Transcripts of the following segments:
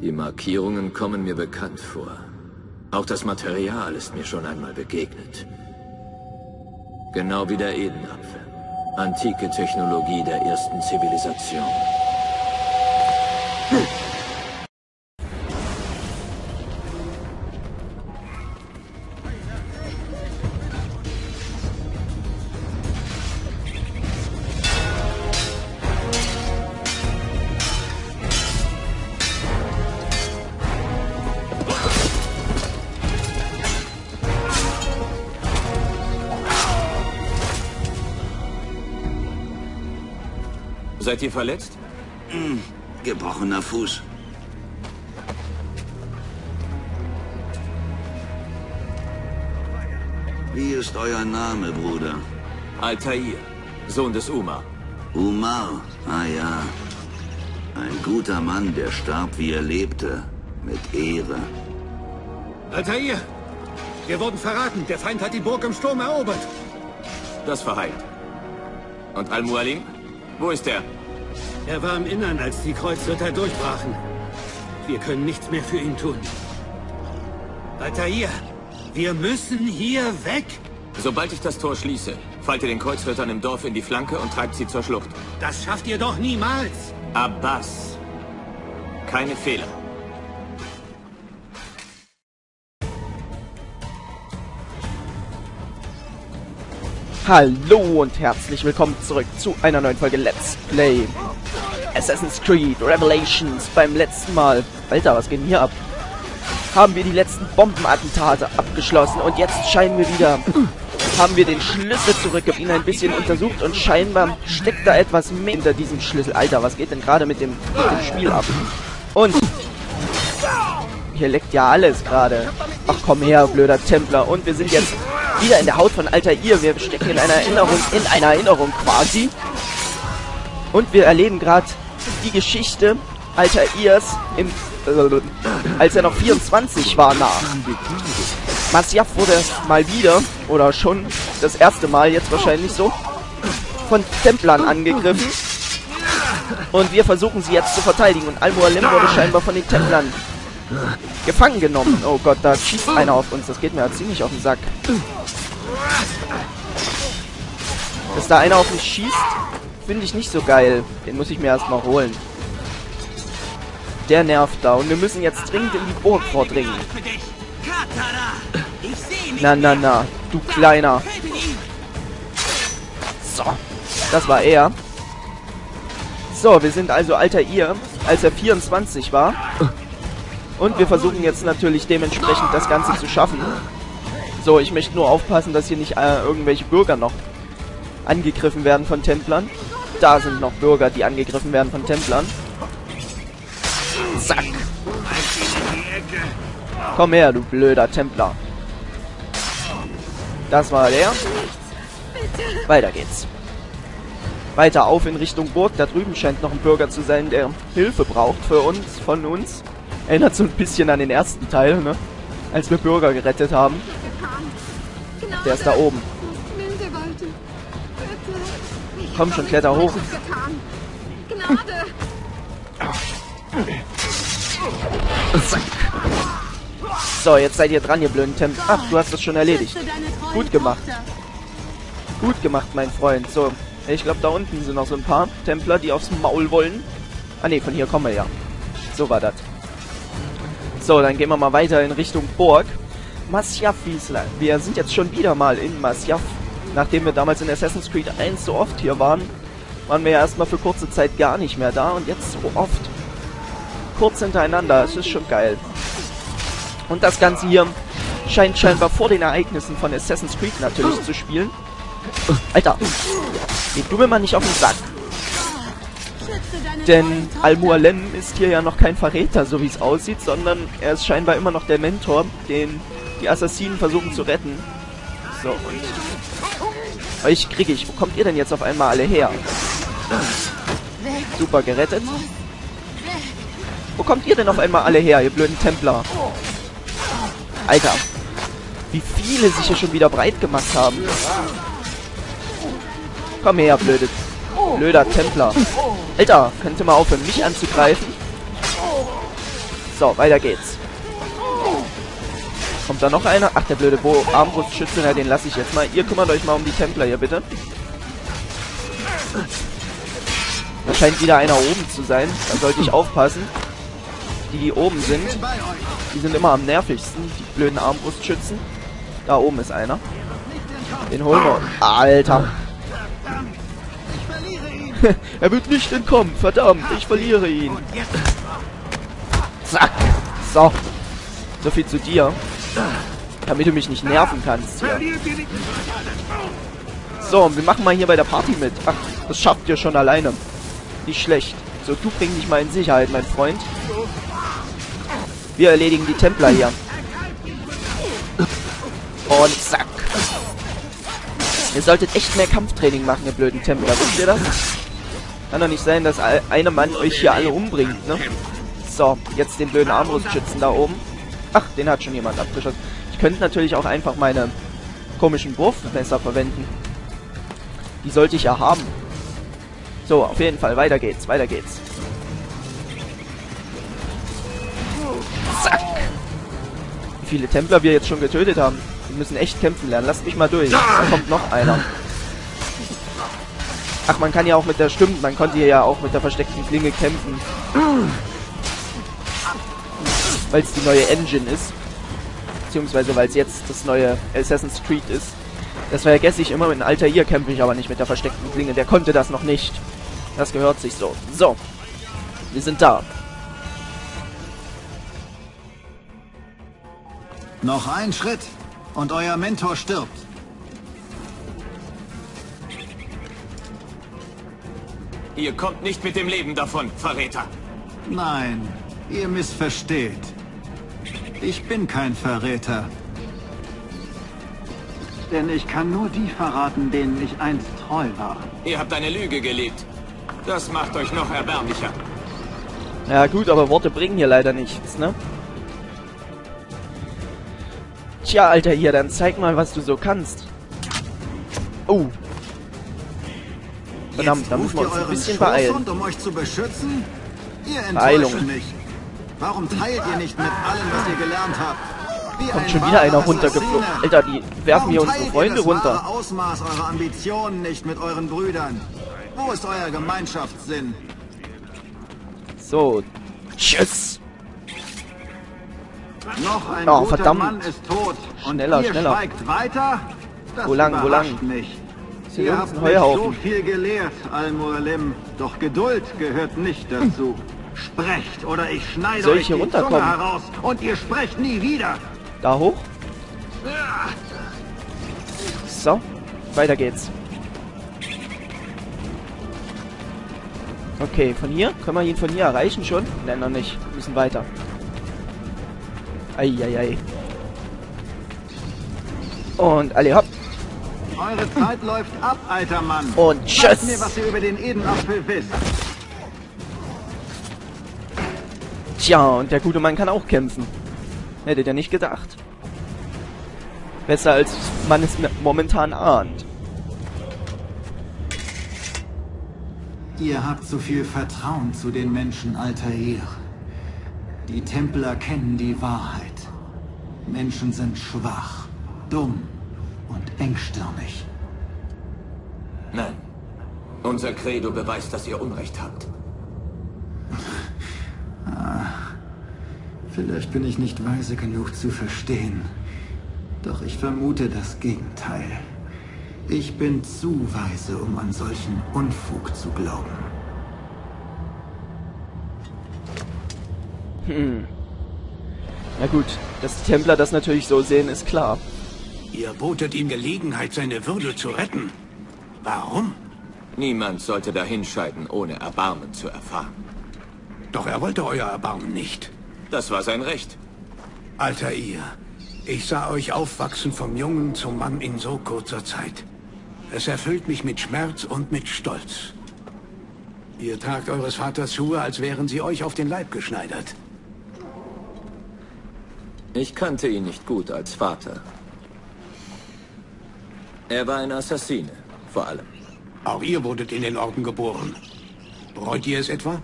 Die Markierungen kommen mir bekannt vor. Auch das Material ist mir schon einmal begegnet. Genau wie der Edenapfel. Antike Technologie der ersten Zivilisation. Seid ihr verletzt? Gebrochener Fuß. Wie ist euer Name, Bruder? Altair, Sohn des Uma. Umar. Ah ja. Ein guter Mann, der starb, wie er lebte. Mit Ehre. Altair! Wir wurden verraten. Der Feind hat die Burg im Sturm erobert. Das verheilt. Und Al-Mualim? Wo ist er? Er war im Innern, als die Kreuzritter durchbrachen. Wir können nichts mehr für ihn tun. Altair, wir müssen hier weg. Sobald ich das Tor schließe, fallt ihr den Kreuzrittern im Dorf in die Flanke und treibt sie zur Schlucht. Das schafft ihr doch niemals. Abbas. Keine Fehler. Hallo und herzlich willkommen zurück zu einer neuen Folge Let's Play Assassin's Creed Revelations. Beim letzten Mal, Alter, was geht denn hier ab? Haben wir die letzten Bombenattentate abgeschlossen und jetzt scheinen wir wieder, haben wir den Schlüssel zurück, hab ihn ein bisschen untersucht und scheinbar steckt da etwas mehr hinter diesem Schlüssel. Alter, was geht denn gerade mit dem, mit dem Spiel ab? Und hier leckt ja alles gerade. Ach komm her, blöder Templer. Und wir sind jetzt wieder in der Haut von Altair. Wir stecken in einer Erinnerung, in einer Erinnerung quasi. Und wir erleben gerade die Geschichte Altairs im, äh, als er noch 24 war nach. Masyaf wurde mal wieder, oder schon das erste Mal jetzt wahrscheinlich so, von Templern angegriffen. Und wir versuchen sie jetzt zu verteidigen. Und Al-Mualim wurde scheinbar von den Templern gefangen genommen. Oh Gott, da schießt einer auf uns. Das geht mir ja ziemlich auf den Sack. Dass da einer auf mich schießt, finde ich nicht so geil. Den muss ich mir erstmal holen. Der nervt da. Und wir müssen jetzt dringend in die Burg vordringen. Na, na, na. Du Kleiner. So. Das war er. So, wir sind also alter ihr, als er 24 war. Und wir versuchen jetzt natürlich dementsprechend das Ganze zu schaffen. So, ich möchte nur aufpassen, dass hier nicht äh, irgendwelche Bürger noch angegriffen werden von Templern. Da sind noch Bürger, die angegriffen werden von Templern. Zack. Komm her, du blöder Templer. Das war der. Weiter geht's. Weiter auf in Richtung Burg. Da drüben scheint noch ein Bürger zu sein, der Hilfe braucht für uns, von uns. Erinnert so ein bisschen an den ersten Teil, ne? Als wir Bürger gerettet haben. Der ist da oben. Komm schon, kletter hoch. So, jetzt seid ihr dran, ihr blöden Temp. Ach, du hast das schon erledigt. Gut gemacht. Gut gemacht, mein Freund. So, ich glaube, da unten sind noch so ein paar Templer, die aufs Maul wollen. Ah, ne, von hier kommen wir ja. So war das. So, dann gehen wir mal weiter in Richtung Burg. Masyaf Wiesler. Wir sind jetzt schon wieder mal in Masyaf. Nachdem wir damals in Assassin's Creed 1 so oft hier waren, waren wir ja erstmal für kurze Zeit gar nicht mehr da. Und jetzt so oft. Kurz hintereinander. Es ist schon geil. Und das Ganze hier scheint scheinbar vor den Ereignissen von Assassin's Creed natürlich zu spielen. Alter, geh du mir mal nicht auf den Sack. Denn Al-Mualem ist hier ja noch kein Verräter, so wie es aussieht, sondern er ist scheinbar immer noch der Mentor, den die Assassinen versuchen zu retten. So, und euch kriege ich. Wo kommt ihr denn jetzt auf einmal alle her? Super, gerettet. Wo kommt ihr denn auf einmal alle her, ihr blöden Templer? Alter, wie viele sich hier schon wieder breit gemacht haben. Komm her, blöde, blöder Templer. Alter, könnt ihr mal aufhören, mich anzugreifen? So, weiter geht's. Kommt da noch einer? Ach, der blöde Bo Armbrustschütze, na, den lasse ich jetzt mal. Ihr kümmert euch mal um die Templer hier, bitte. Da scheint wieder einer oben zu sein. Da sollte ich aufpassen. Die, die oben sind, die sind immer am nervigsten, die blöden Armbrustschützen. Da oben ist einer. Den holen wir. Alter. er wird nicht entkommen. Verdammt, ich verliere ihn. Zack. So. So viel zu dir. Damit du mich nicht nerven kannst hier. So, wir machen mal hier bei der Party mit. Ach, das schafft ihr schon alleine. Nicht schlecht. So, du bring dich mal in Sicherheit, mein Freund. Wir erledigen die Templer hier. Und zack. Ihr solltet echt mehr Kampftraining machen, ihr blöden Templer. Wisst ihr das? Kann doch nicht sein, dass einer Mann euch hier alle umbringt, ne? So, jetzt den blöden Armbrustschützen da oben. Ach, den hat schon jemand abgeschossen. Ich könnte natürlich auch einfach meine komischen Wurfmesser verwenden. Die sollte ich ja haben. So, auf jeden Fall, weiter geht's, weiter geht's. Zack. Wie viele Templer wir jetzt schon getötet haben. Wir müssen echt kämpfen lernen. Lasst mich mal durch. Da kommt noch einer. Ach, man kann ja auch mit der... Stimmt, man konnte ja auch mit der versteckten Klinge kämpfen. Weil es die neue Engine ist. Beziehungsweise weil es jetzt das neue Assassin's Creed ist. Das vergesse ich immer. Mit Altair kämpfe ich aber nicht mit der versteckten Klinge. Der konnte das noch nicht. Das gehört sich so. So. Wir sind da. Noch ein Schritt und euer Mentor stirbt. Ihr kommt nicht mit dem Leben davon, Verräter. Nein, ihr missversteht. Ich bin kein Verräter. Denn ich kann nur die verraten, denen ich einst treu war. Ihr habt eine Lüge gelebt. Das macht euch noch erbärmlicher. Ja gut, aber Worte bringen hier leider nichts, ne? Tja, Alter, hier, dann zeig mal, was du so kannst. Oh. Verdammt, da müssen wir uns ein bisschen beeilen. um euch zu beschützen? Ihr Beeilung. mich. Warum teilt ihr nicht mit allem, was ihr gelernt habt? Wie Kommt schon wieder einer runtergeflogen. Alter, die werfen hier unsere Freunde runter. Ausmaß eurer Ambitionen nicht mit euren Brüdern. Wo ist euer Gemeinschaftssinn? So. Tschüss. Noch ein Oh, verdammt. Mann ist tot. Und Schneller, schneller. weiter? Das Wo lang, wo lang? Mich. Ist Ihr habt ein mich so Heuhaufen. viel gelehrt, Al-Mualim. Doch Geduld gehört nicht dazu. Sprecht oder ich schneide Soll ich euch die? Zunge heraus und ihr sprecht nie wieder. Da hoch. So. Weiter geht's. Okay, von hier? Können wir ihn von hier erreichen schon? Nein, noch nicht. Wir müssen weiter. Eieiei. Und alle hopp. Eure Zeit läuft ab, alter Mann. Und Sagt mir, tschüss. was ihr über den Edenapfel wisst. Tja, und der gute Mann kann auch kämpfen. Hättet ihr nicht gedacht. Besser als man es momentan ahnt. Ihr habt so viel Vertrauen zu den Menschen, Altair. Die Templer kennen die Wahrheit. Menschen sind schwach, dumm und engstirnig. Nein. Unser Credo beweist, dass ihr Unrecht habt. Vielleicht bin ich nicht weise genug zu verstehen. Doch ich vermute das Gegenteil. Ich bin zu weise, um an solchen Unfug zu glauben. Na gut, dass die Templer das natürlich so sehen, ist klar. Ihr botet ihm Gelegenheit, seine Würde zu retten. Warum? Niemand sollte dahinscheiden, ohne Erbarmen zu erfahren. Doch er wollte euer Erbarmen nicht. Das war sein Recht. Alter ihr, ich sah euch aufwachsen vom Jungen zum Mann in so kurzer Zeit. Es erfüllt mich mit Schmerz und mit Stolz. Ihr tragt eures Vaters Schuhe, als wären sie euch auf den Leib geschneidert. Ich kannte ihn nicht gut als Vater. Er war ein Assassine, vor allem. Auch ihr wurdet in den Orden geboren. Bereut ihr es etwa?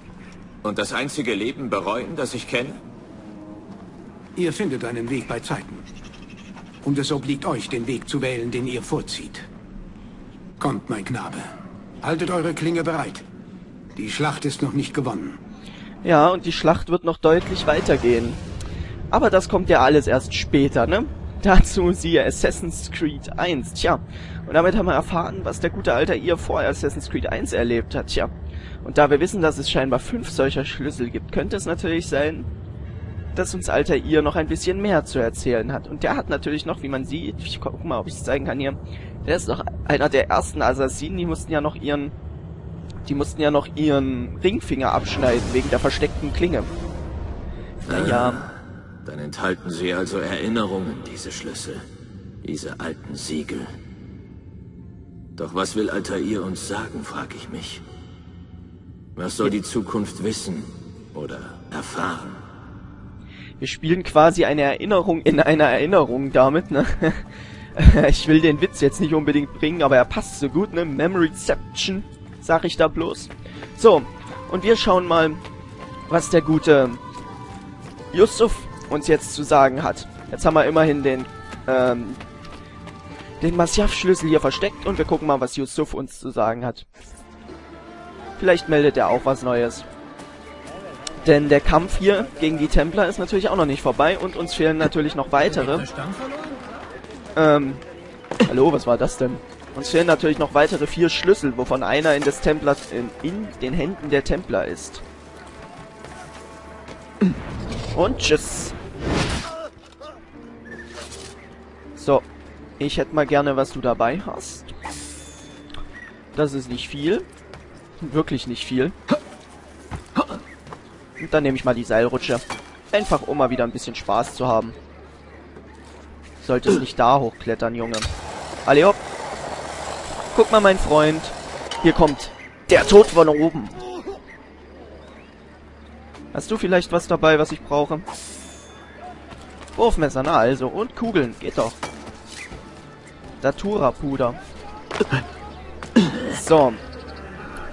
Und das einzige Leben bereuen, das ich kenne? Ihr findet einen Weg bei Zeiten. Und es obliegt euch, den Weg zu wählen, den ihr vorzieht. Kommt, mein Knabe. Haltet eure Klinge bereit. Die Schlacht ist noch nicht gewonnen. Ja, und die Schlacht wird noch deutlich weitergehen. Aber das kommt ja alles erst später, ne? Dazu siehe Assassin's Creed 1. Tja, und damit haben wir erfahren, was der gute Alter ihr vor Assassin's Creed 1 erlebt hat. Tja, und da wir wissen, dass es scheinbar fünf solcher Schlüssel gibt, könnte es natürlich sein, dass uns Alter ihr noch ein bisschen mehr zu erzählen hat. Und der hat natürlich noch, wie man sieht, ich guck mal, ob ich es zeigen kann hier, der ist doch einer der ersten Assassinen, die mussten ja noch ihren, die mussten ja noch ihren Ringfinger abschneiden, wegen der versteckten Klinge. Naja. Ah, dann enthalten sie also Erinnerungen, diese Schlüssel. Diese alten Siegel. Doch was will Altair uns sagen, frag ich mich. Was soll die Zukunft wissen oder erfahren? Wir spielen quasi eine Erinnerung in einer Erinnerung damit, ne? ich will den Witz jetzt nicht unbedingt bringen, aber er passt so gut, ne? Memoryception, sag ich da bloß. So, und wir schauen mal, was der gute Yusuf uns jetzt zu sagen hat. Jetzt haben wir immerhin den, ähm, den Masyaf-Schlüssel hier versteckt und wir gucken mal, was Yusuf uns zu sagen hat. Vielleicht meldet er auch was Neues. Denn der Kampf hier gegen die Templer ist natürlich auch noch nicht vorbei und uns fehlen natürlich noch weitere. Ähm, hallo, was war das denn? Uns fehlen natürlich noch weitere vier Schlüssel, wovon einer in des Templers in, in den Händen der Templer ist. Und tschüss. So, ich hätte mal gerne, was du dabei hast. Das ist nicht viel. Wirklich nicht viel. Und dann nehme ich mal die Seilrutsche. Einfach, um mal wieder ein bisschen Spaß zu haben. Solltest nicht da hochklettern, Junge. Alle hopp. Guck mal, mein Freund. Hier kommt der Tod von oben. Hast du vielleicht was dabei, was ich brauche? Wurfmesser, na also. Und Kugeln, geht doch. Datura-Puder. So.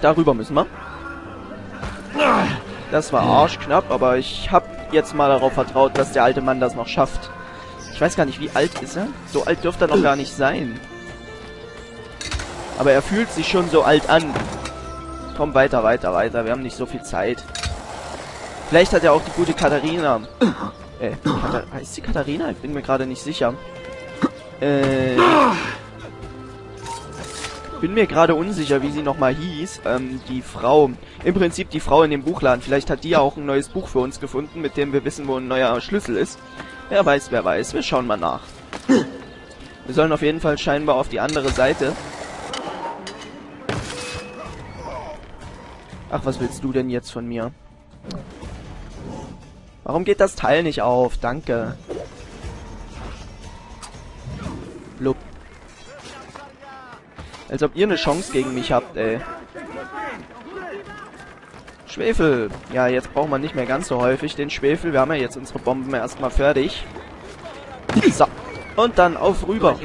Darüber müssen wir. Das war arschknapp, aber ich habe jetzt mal darauf vertraut, dass der alte Mann das noch schafft. Ich weiß gar nicht, wie alt ist er? So alt dürfte er noch gar nicht sein. Aber er fühlt sich schon so alt an. Komm, weiter, weiter, weiter. Wir haben nicht so viel Zeit. Vielleicht hat er auch die gute Katharina. Äh, Katar heißt sie Katharina? Ich bin mir gerade nicht sicher. Äh bin mir gerade unsicher, wie sie nochmal hieß. Ähm, die Frau, im Prinzip die Frau in dem Buchladen. Vielleicht hat die ja auch ein neues Buch für uns gefunden, mit dem wir wissen, wo ein neuer Schlüssel ist. Wer weiß, wer weiß. Wir schauen mal nach. Wir sollen auf jeden Fall scheinbar auf die andere Seite. Ach, was willst du denn jetzt von mir? Warum geht das Teil nicht auf? Danke. Blub. Als ob ihr eine Chance gegen mich habt, ey. Schwefel. Ja, jetzt braucht man nicht mehr ganz so häufig den Schwefel. Wir haben ja jetzt unsere Bomben erstmal fertig. So. Und dann auf rüber.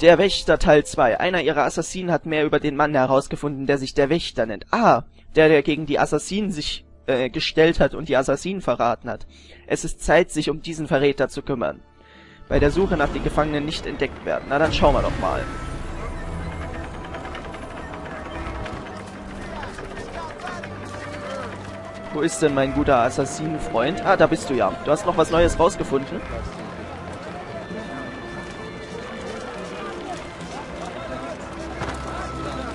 Der Wächter Teil 2. Einer ihrer Assassinen hat mehr über den Mann herausgefunden, der sich der Wächter nennt. Ah, der, der gegen die Assassinen sich äh, gestellt hat und die Assassinen verraten hat. Es ist Zeit, sich um diesen Verräter zu kümmern bei der Suche nach den Gefangenen nicht entdeckt werden. Na, dann schauen wir doch mal. Wo ist denn mein guter Assassinenfreund? Ah, da bist du ja. Du hast noch was Neues rausgefunden.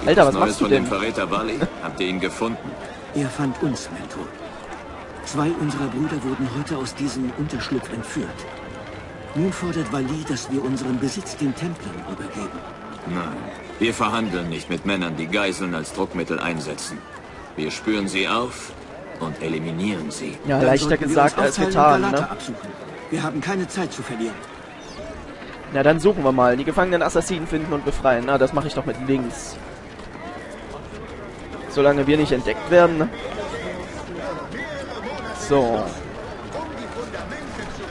Alter, was, was machst du denn? Von dem Verräter Bali? Habt ihr ihn gefunden? Er fand uns, Mentor. Zwei unserer Brüder wurden heute aus diesem Unterschlupf entführt. Nun fordert Wali, dass wir unseren Besitz den Templern übergeben. Nein, wir verhandeln nicht mit Männern, die Geiseln als Druckmittel einsetzen. Wir spüren sie auf und eliminieren sie. Ja, Dann leichter gesagt als getan, ne? Absuchen. Wir haben keine Zeit zu verlieren. Na, dann suchen wir mal. Die gefangenen Assassinen finden und befreien. Na, das mache ich doch mit links. Solange wir nicht entdeckt werden. Ne? So.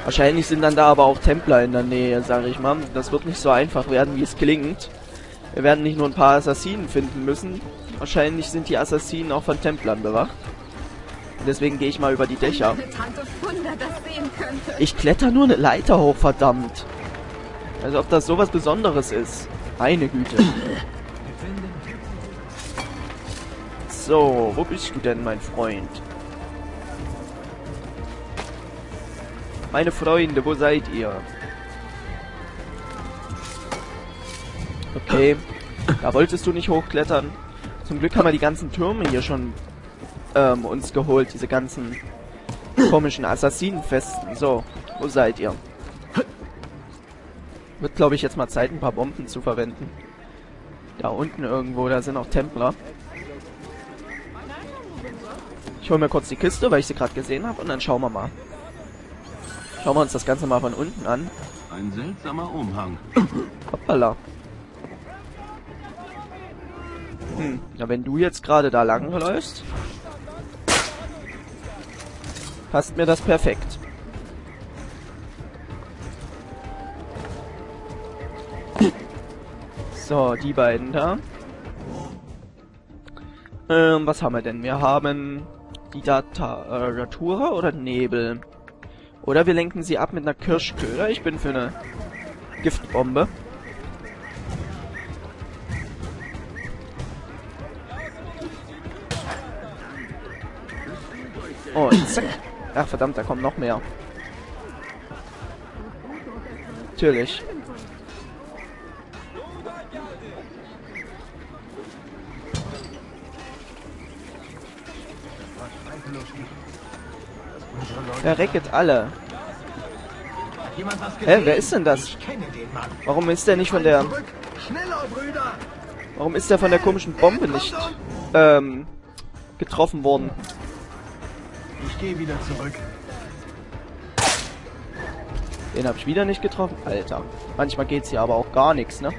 Wahrscheinlich sind dann da aber auch Templer in der Nähe, sage ich mal. Das wird nicht so einfach werden, wie es klingt. Wir werden nicht nur ein paar Assassinen finden müssen. Wahrscheinlich sind die Assassinen auch von Templern bewacht. Deswegen gehe ich mal über die Dächer. Ich kletter nur eine Leiter hoch, verdammt. Als ob das sowas Besonderes ist. Meine Güte. So, wo bist du denn, mein Freund? Meine Freunde, wo seid ihr? Okay, da wolltest du nicht hochklettern. Zum Glück haben wir die ganzen Türme hier schon ähm, uns geholt, diese ganzen komischen Assassinenfesten. So, wo seid ihr? Wird, glaube ich, jetzt mal Zeit, ein paar Bomben zu verwenden. Da unten irgendwo, da sind auch Templer. Ich hole mir kurz die Kiste, weil ich sie gerade gesehen habe, und dann schauen wir mal. Schauen wir uns das Ganze mal von unten an. Ein seltsamer Umhang. Hoppala. Hm, na wenn du jetzt gerade da lang läufst, passt mir das perfekt. So, die beiden da. Ähm, was haben wir denn? Wir haben die Data äh, Datura oder Nebel. Oder wir lenken sie ab mit einer Kirschköder. Ich bin für eine Giftbombe. Oh, zack. Ach verdammt, da kommt noch mehr. Natürlich. Verrecket alle. Hä, wer ist denn das? Warum ist der nicht von der... Warum ist der von der komischen Bombe nicht ähm, getroffen worden? Ich gehe wieder zurück. Den habe ich wieder nicht getroffen. Alter. Manchmal geht's hier aber auch gar nichts, ne?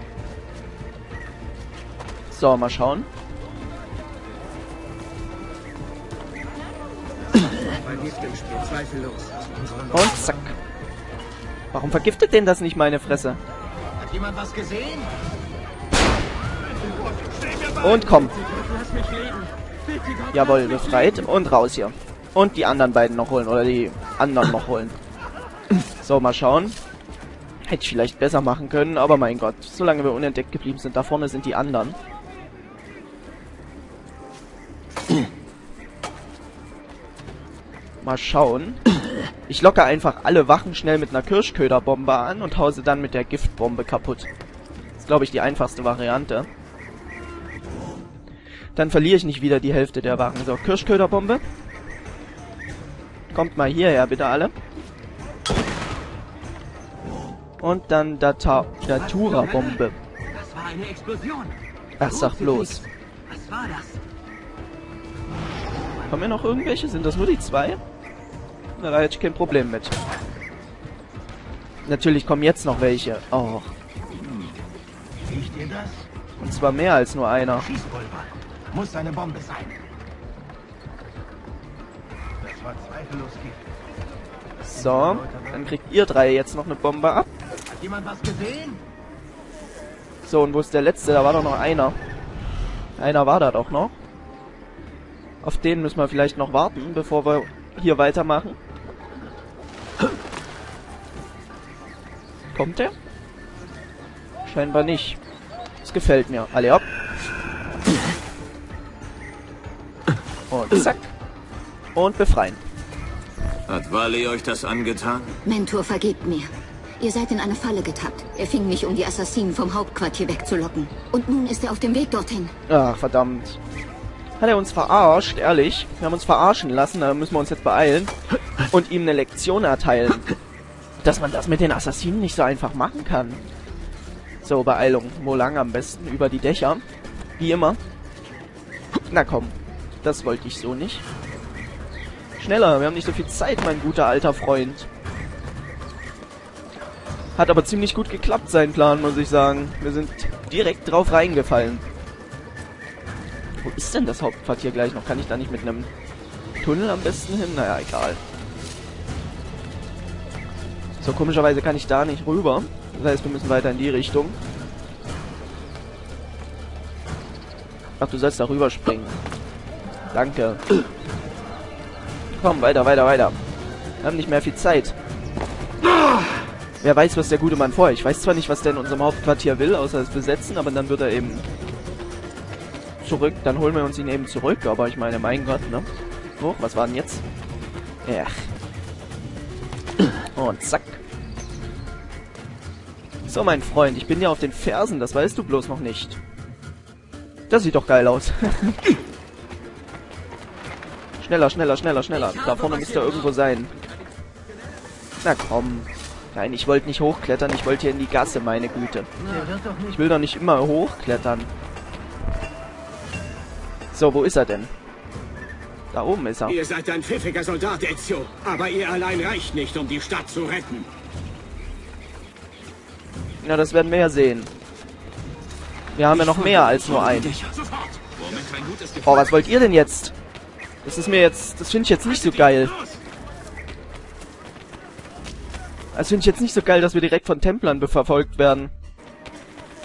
So, mal schauen. Und zack. Warum vergiftet denn das nicht meine Fresse? Hat jemand was gesehen? Und komm. Jawohl, befreit. Und raus hier. Und die anderen beiden noch holen. Oder die anderen noch holen. So, mal schauen. Hätte ich vielleicht besser machen können, aber mein Gott. Solange wir unentdeckt geblieben sind, da vorne sind die anderen. Mal schauen. Ich locke einfach alle Wachen schnell mit einer Kirschköderbombe an und hause dann mit der Giftbombe kaputt. Das ist, glaube ich, die einfachste Variante. Dann verliere ich nicht wieder die Hälfte der Wachen. So, Kirschköderbombe. Kommt mal hierher, bitte alle. Und dann Data Datura-Bombe. Das war eine Explosion. Ach, sag bloß. Was war das? Haben wir noch irgendwelche? Sind das nur die zwei? Na, da hätte ich kein Problem mit. Natürlich kommen jetzt noch welche. Oh, Riecht ihr das? und zwar mehr als nur einer. Schießpulver. Muss eine Bombe sein. Das war zweifellos Gift. So, dann kriegt ihr drei jetzt noch eine Bombe ab. Hat jemand was gesehen? So, und wo ist der letzte? Da war doch noch einer. Einer war da doch noch. Auf den müssen wir vielleicht noch warten, bevor wir hier weitermachen. Kommt der? Scheinbar nicht. Das gefällt mir. Alle ab. Und zack. Und befreien. Hat Wally euch das angetan? Mentor, vergebt mir. Ihr seid in eine Falle getappt. Er fing mich, um die Assassinen vom Hauptquartier wegzulocken. Und nun ist er auf dem Weg dorthin. Ach, verdammt. Hat er uns verarscht, ehrlich. Wir haben uns verarschen lassen, da müssen wir uns jetzt beeilen. Und ihm eine Lektion erteilen. Dass man das mit den Assassinen nicht so einfach machen kann. So, Beeilung. Wo lang am besten? Über die Dächer. Wie immer. Na komm. Das wollte ich so nicht. Schneller, wir haben nicht so viel Zeit, mein guter alter Freund. Hat aber ziemlich gut geklappt, sein Plan, muss ich sagen. Wir sind direkt drauf reingefallen. Wo ist denn das Hauptquartier gleich noch? Kann ich da nicht mit einem Tunnel am besten hin? Naja, egal. So, komischerweise kann ich da nicht rüber. Das heißt, wir müssen weiter in die Richtung. Ach, du sollst da rüber springen. Danke. Komm, weiter, weiter, weiter. Wir haben nicht mehr viel Zeit. Wer weiß, was der gute Mann vorhat. Ich weiß zwar nicht, was der in unserem Hauptquartier will, außer es besetzen, aber dann wird er eben zurück. Dann holen wir uns ihn eben zurück. Aber ich meine, mein Gott, ne? Oh, was war denn jetzt? Ja. Und zack. So, mein Freund, ich bin ja auf den Fersen, das weißt du bloß noch nicht. Das sieht doch geil aus. schneller, schneller, schneller, schneller. Da vorne müsste er irgendwo sein. Na komm. Nein, ich wollte nicht hochklettern, ich wollte hier in die Gasse, meine Güte. Ich will doch nicht immer hochklettern. So, wo ist er denn? Da oben ist er. Ihr seid ein pfiffiger Soldat, Ezio. Aber ihr allein reicht nicht, um die Stadt zu retten. Na, das werden wir ja sehen. Wir haben ja noch mehr als nur einen. Oh, was wollt ihr denn jetzt? Das ist mir jetzt... Das finde ich jetzt nicht so geil. Das finde ich jetzt nicht so geil, dass wir direkt von Templern verfolgt werden.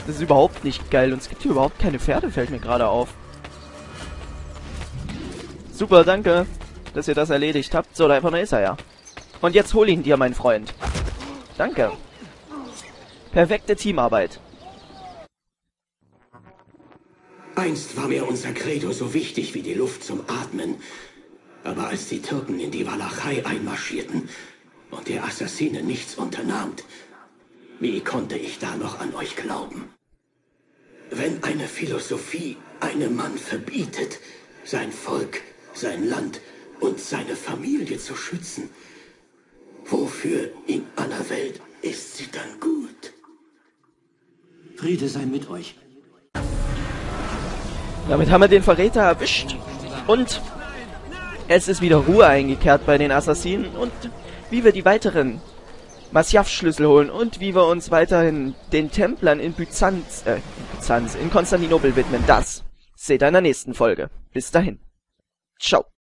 Das ist überhaupt nicht geil. Und es gibt hier überhaupt keine Pferde, fällt mir gerade auf. Super, danke, dass ihr das erledigt habt. So, da vorne ist er ja. Und jetzt hol ihn dir, mein Freund. Danke. Perfekte Teamarbeit. Einst war mir unser Credo so wichtig wie die Luft zum Atmen. Aber als die Türken in die Walachei einmarschierten und der Assassine nichts unternahmt, wie konnte ich da noch an euch glauben? Wenn eine Philosophie einem Mann verbietet, sein Volk sein Land und seine Familie zu schützen. Wofür in aller Welt ist sie dann gut? Friede sei mit euch. Damit haben wir den Verräter erwischt. Und es ist wieder Ruhe eingekehrt bei den Assassinen. Und wie wir die weiteren Masjav-Schlüssel holen und wie wir uns weiterhin den Templern in Byzanz, äh, Byzanz, in Konstantinopel widmen, das seht ihr in der nächsten Folge. Bis dahin. Ciao.